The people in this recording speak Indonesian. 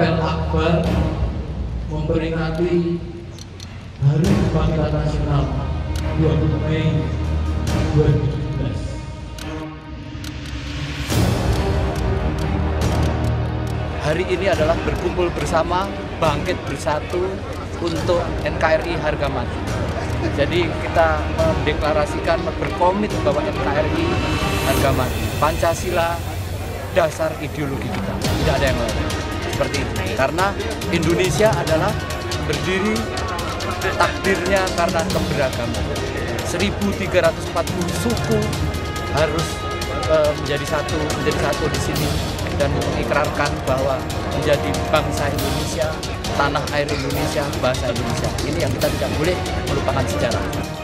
apel akbar memperingati Hari Kebangkitan Nasional 20 Mei 2017. hari ini adalah berkumpul bersama, bangkit bersatu untuk NKRI harga mati. Jadi kita mendeklarasikan, berkomit bahwa NKRI harga mati. Pancasila dasar ideologi kita, tidak ada yang lain. Seperti itu. Karena Indonesia adalah berdiri takdirnya karena keberagaman. 1340 suku harus eh, menjadi satu, menjadi satu di sini dan mengikrarkan bahwa menjadi bangsa Indonesia, tanah air Indonesia, bahasa Indonesia. Ini yang kita tidak boleh melupakan sejarah.